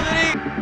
Rodri.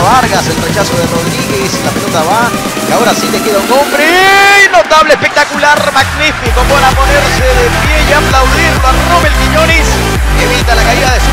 Vargas, el rechazo de Rodríguez, la pelota va, y ahora sí le queda un hombre, notable, espectacular, magnífico, para ponerse de pie y aplaudirlo a Robert Quiñones, evita la caída de su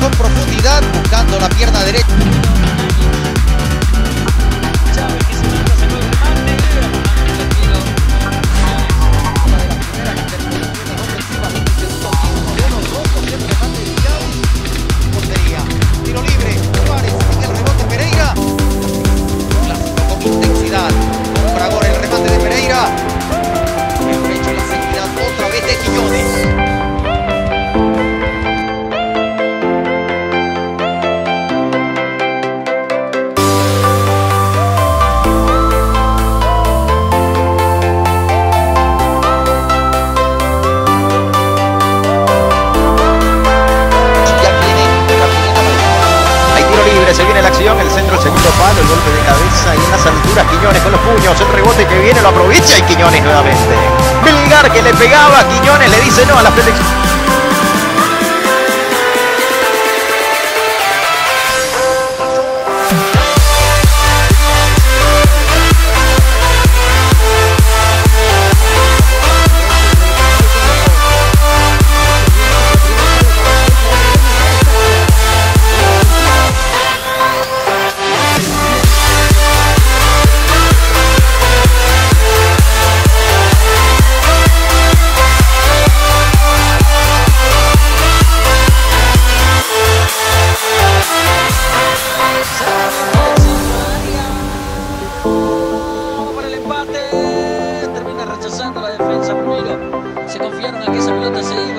con profundidad, buscando la pierna derecha. Quiñones nuevamente. Belgar que le pegaba, Quiñones le dice no a la protección. que esa pelota se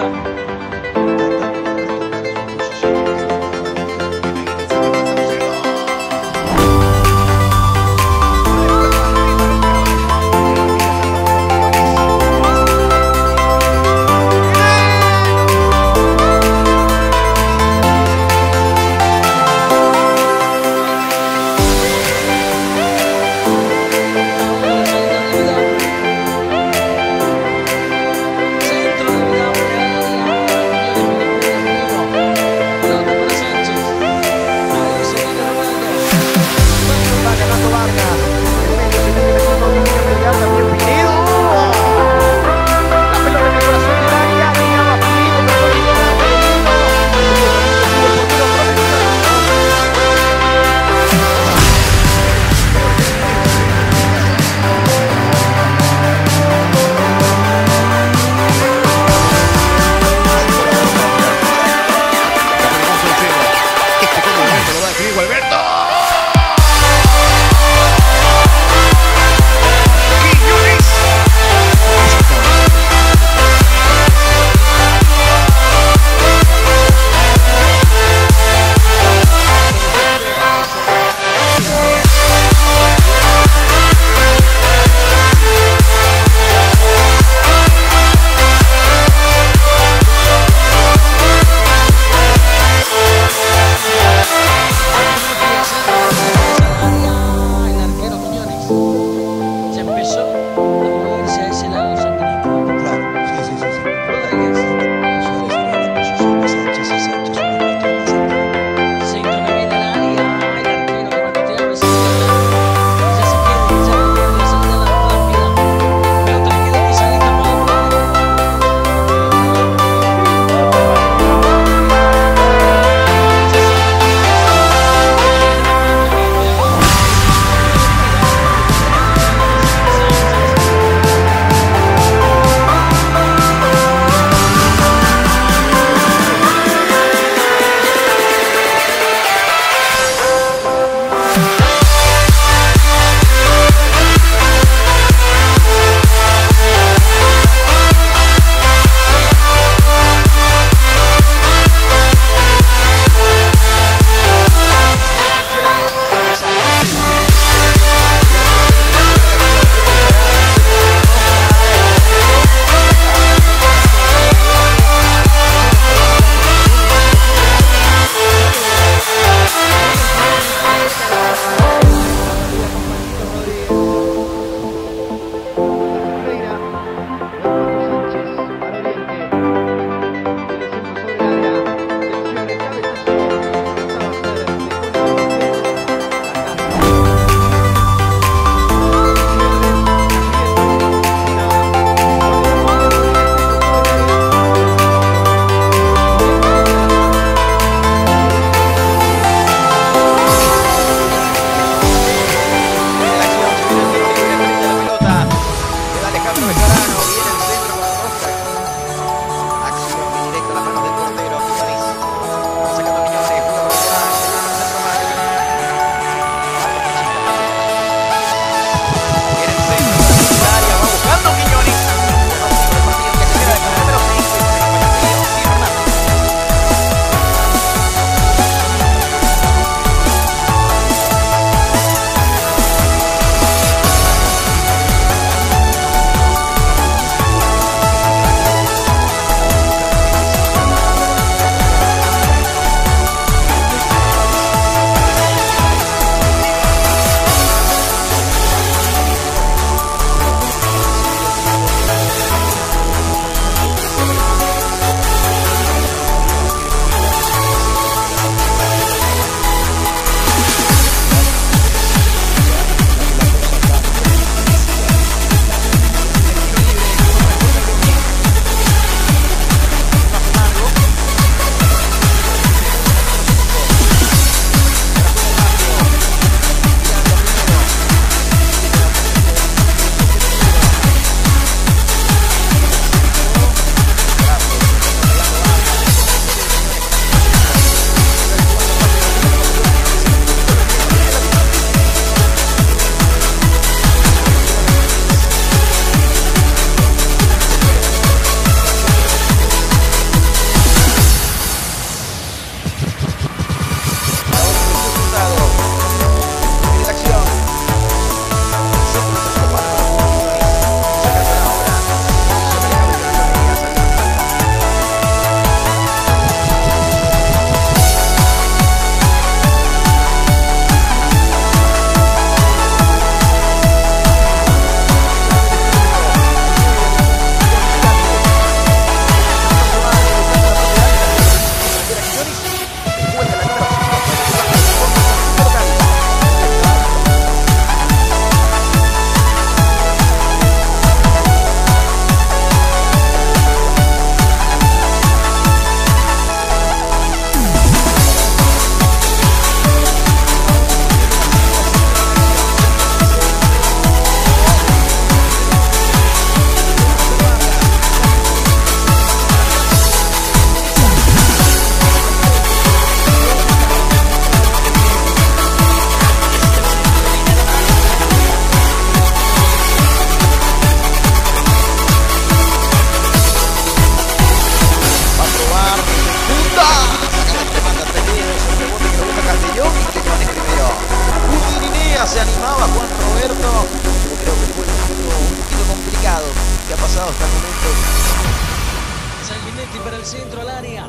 Benedetti para el centro al área.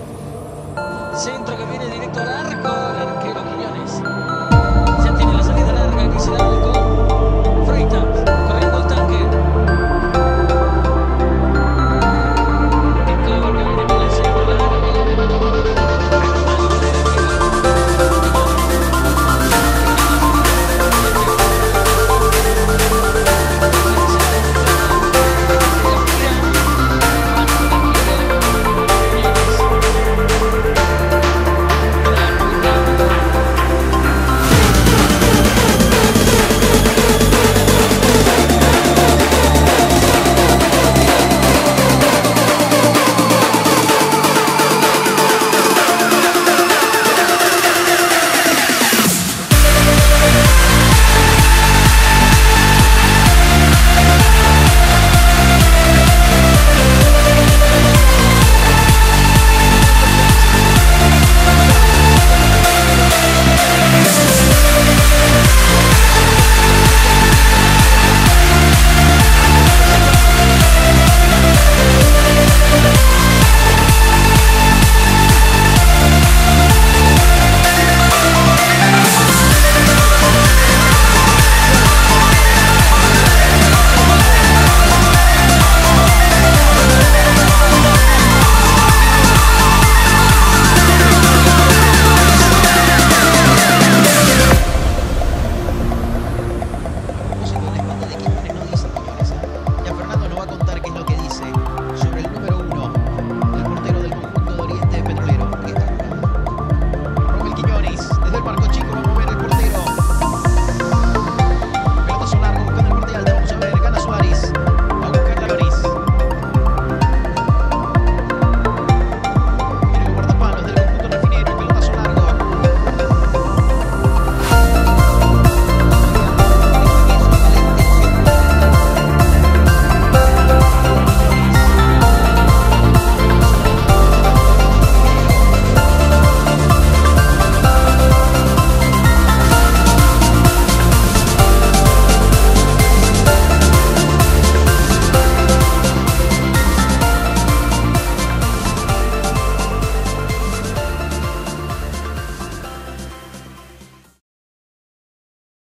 Centro que viene directo al arco.